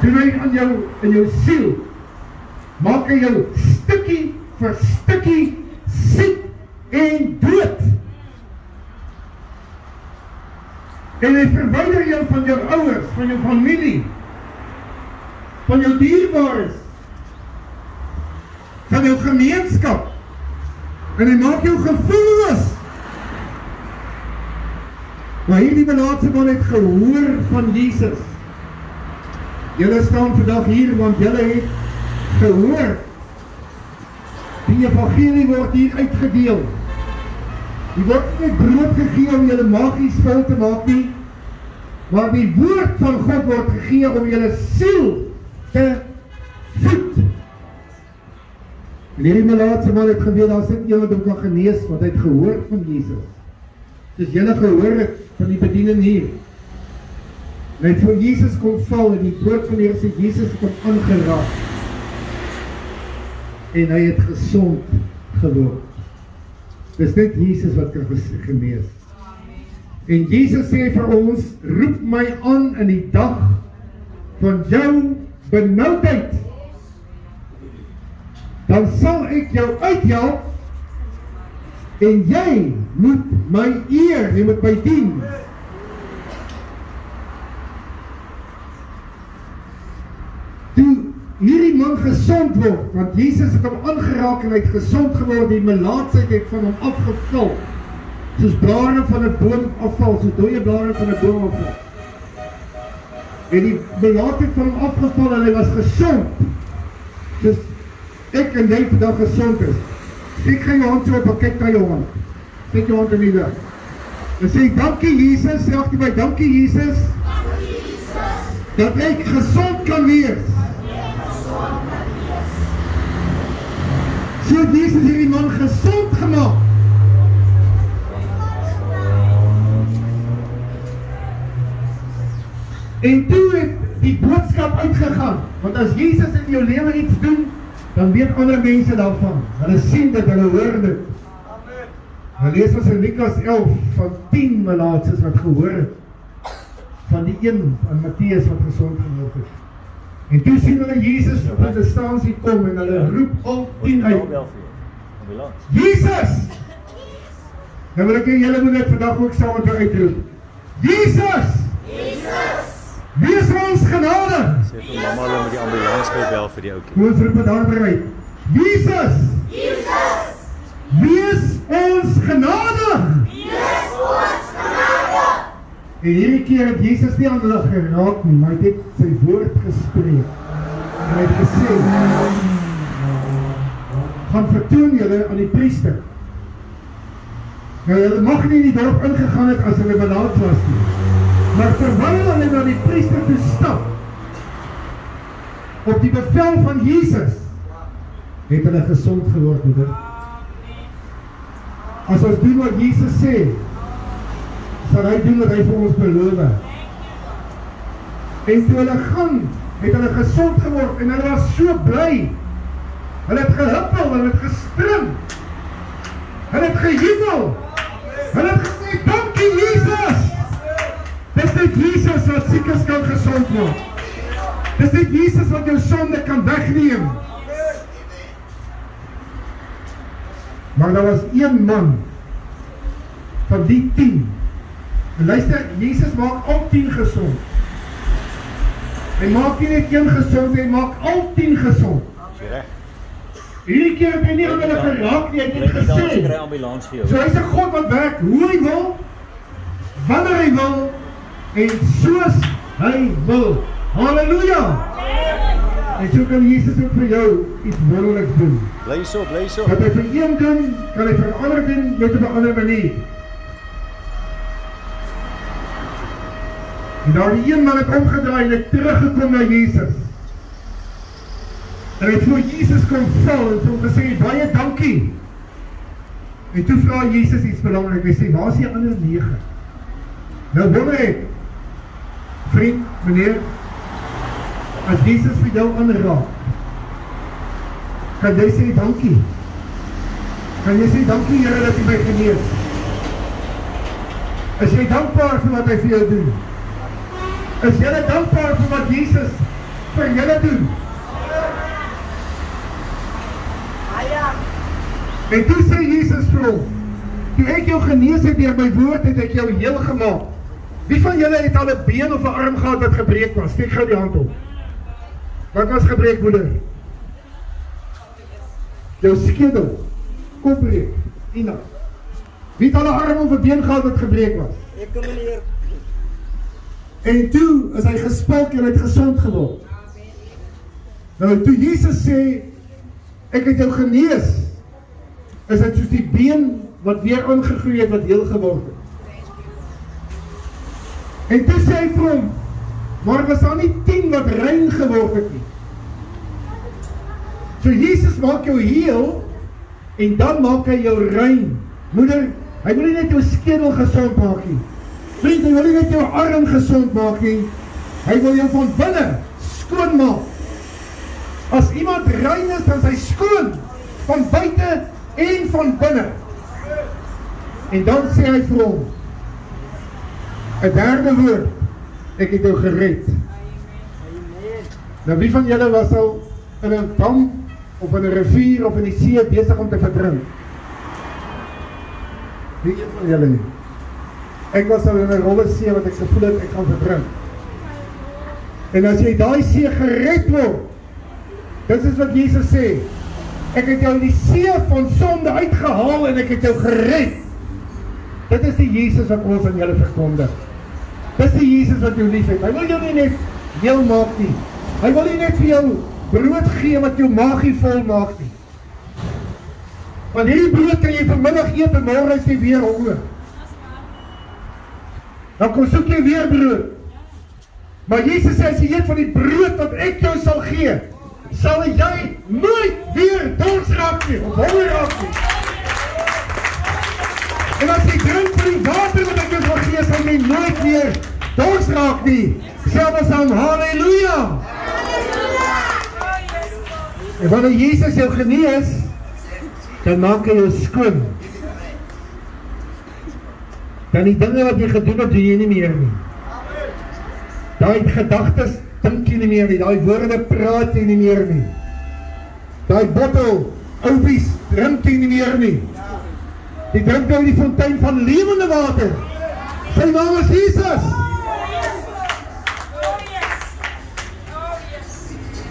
Doen hy aan jou in jou siel. Maak hy jou stukkie vir stukkie siek en dood. En hy verwyder jou van jou ouers, van jou familie, van jou dierbares, van jou gemeenskap. En hy maak jou gevoelloos. Maar hierdie belaatse man het gehoor van Jesus. Julle staan vandag hier want julle het gehoor. Die evangelie word hier uitgedeel. Die word nie brood gegee om julle magies vol te maak nie, maar die woord van God word gegee om julle siel te voed. En hierdie melaatse man het geweet daar sit iemand wat kan genees want hy het gehoor van Jesus. Soos julle gehoor het van die bediening hier. Net voor Jesus kom val en die woord van die Here sê Jesus het hom aangeraak. En hy het gesond geword. Dis net Jesus wat kan genees. En Jesus sê vir ons, roep my aan in die dag van jou benoudheid. Dan sal ek jou uithelp en jy moet my eer, jy moet my dien. Toe hierdie man gesond word, want Jesus het hom aangeraak en hy het gesond geword, die melaatsheid het van hom afgeval. Soos blare van 'n boom afval, soos dooie blare van 'n boom afval. En die melaatsheid van hom afgeval en hy was gesond. Soos ek en jy vandag gesond is. Ek gaan jou hand so op, kyk na jou hand. Kyk jou hand in die lug. En sê dankie Jesus, sê agter my dankie Jesus. Dankie Jesus. Dat ek gesond kan wees. So Jesus het die man gesond gemaak. En toe het die boodskap uitgegaan, want as Jesus in jou lewe iets doen, dan weet ander mense daarvan. Hulle sien dit, hulle hoor dit. Amen. Hulle lees ons in Lukas 11 van 10 melaatses wat gehoor het van die een van Matteus wat gesond geword het. En toe sien hulle Jesus op die distansie kom en hulle roep al 10 uit. Jesus! Nou wil ek julle moet net vandag ook saam met my uitroep. Jesus! Jesus! Wees ons genadig. Sê vir mamma hulle met die ambulans gou bel vir die ouetjie. Hoe is dit daar by? Jesus! Jesus! Wees ons genadig. Wees ons genadig. En hierdie keer het Jesus nie aan hulle geraak nie, maar hy het sy woord gespreek. En hy het gesê: "Gaan vertoon julle aan die priester." Nou hulle mag nie in die dorp ingegaan het as hulle belaat was nie. Maar terwyl hulle na die priester toe stap, op die bevel van Jesus, het hulle gesond geword, moeder. As ons doen wat Jesus sê, sal hy doen wat hy vir ons beloof. En toe hulle gaan, het hulle gesond geword en hulle was so bly. Hulle het gehuppel, hulle het gespring. Hulle het gejubel. Hulle het gesê, "Dankie Jesus." Dis net Jesus wat siekes kan gesond maak. Dis net Jesus wat jou sonde kan wegneem. Maar daar was een man van die 10. Luister, Jesus maak al 10 gesond. Hy maak nie net een gesond, hy maak al 10 gesond. Reg. Hierdie keer het hy nie aan hulle geraak nie, hy het net Dan kry gesê. ambulans vir So jou. hy's 'n God wat werk hoe hy wil, wanneer hy wil en soos hy wil. Halleluja! En so kan Jesus ook vir jou iets wonderliks doen. Bly so, bly so. Wat hy vir een doen, kan hy vir ander doen net op 'n ander manier. En daar die een man het omgedraai en het teruggekom na Jesus. En het voor Jesus kom val en hom gesê, baie dankie. En toe vra Jesus iets belangrik. Hy sê, waar is die ander 9? Nou wonder ek, vriend, meneer, as Jesus vir jou aanraak, kan jy sê dankie? Kan jy sê dankie Here dat U my genees? Is jy dankbaar vir wat hy vir jou doen? Is jy dankbaar vir wat Jesus vir julle doen. En toe sê Jesus vir hom, toe ek jou genees het deur my woord het ek jou heel gemaak. Wie van julle het al 'n been of 'n arm gehad wat gebreek was? Steek gou die hand op. Wat was gebreek, moeder? Jou skedel. Kop breek. Ina. Wie het al 'n arm of 'n been gehad wat gebreek was? Ek meneer. En toe is hy gespalk en hy het gesond geword. Nou toe Jesus sê ek het jou genees, is dit soos die been wat weer aangegroei het wat heel geword het. En toe sê hy vir hom, maar was daar nie 10 wat rein geword het nie. So Jesus maak jou heel en dan maak hy jou rein. Moeder, hy wil nie net jou skedel gesond maak nie. Vriend, hy wil nie net jou arm gesond maak nie. Hy wil jou van binne skoon maak. As iemand rein is, dan is hy skoon van buite en van binne. En dan sê hy vir hom 'n derde woord. Ek het jou gered. Nou wie van julle was al in 'n dam of in 'n rivier of in die see besig om te verdrink? Wie een van julle nie? Ek was al in 'n rolle see wat ek gevoel het ek gaan verdrink. En as jy daai see gered word, dit is wat Jesus sê. Ek het jou in die see van sonde uitgehaal en ek het jou gered. Dit is die Jesus wat ons aan julle verkondig. Dis die Jesus wat jou liefhet. Hy wil jou nie net heel maak nie. Hy wil nie net vir jou brood gee wat jou maagie vol maak nie. Want hierdie brood kan jy vanmiddag eet en môre is jy weer honger. Dan kom soek jy weer brood. Maar Jesus sê as jy eet van die brood wat ek jou sal gee, sal jy nooit weer dors raak nie of honger raak nie. En as jy drink van die water wat ek jou sal gee, sal jy nooit weer dors raak nie. Ons aan haleluja. En wanneer Jesus jou genees, dan maak hy jou skoon. Dan die dinge wat jy gedoen het, doen jy nie meer nie. Daai gedagtes dink jy nie meer nie, daai woorde praat jy nie meer nie. Daai bottel oupies drink jy nie meer nie. Jy drink nou die fontein van lewende water. Sy naam is Jesus.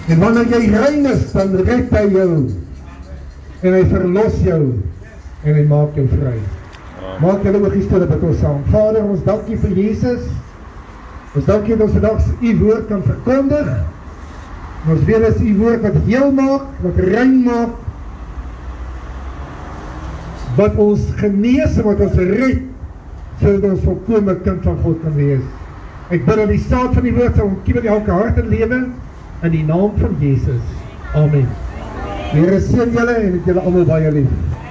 En wanneer jy rein is, dan red hy jou. En hy verlos jou en hy maak jou vry. Maak julle toe dat ons saam. Vader, ons dankie vir Jesus. Ons dankie dat ons vandag u woord kan verkondig. En ons weet as u woord wat heel maak, wat rein maak, wat ons genees en wat ons red, sodat ons volkome kind van God kan wees. Ek bid dat die saad van die woord sal ontkiem in elke hart en lewe in die naam van Jesus. Amen. Here seën julle en het julle almal baie lief.